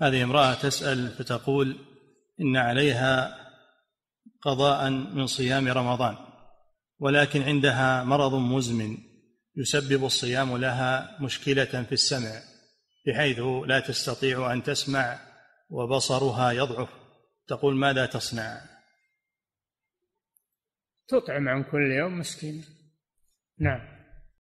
هذه امرأة تسأل فتقول إن عليها قضاء من صيام رمضان ولكن عندها مرض مزمن يسبب الصيام لها مشكلة في السمع بحيث لا تستطيع أن تسمع وبصرها يضعف تقول ماذا تصنع؟ تطعم عن كل يوم مسكين. نعم.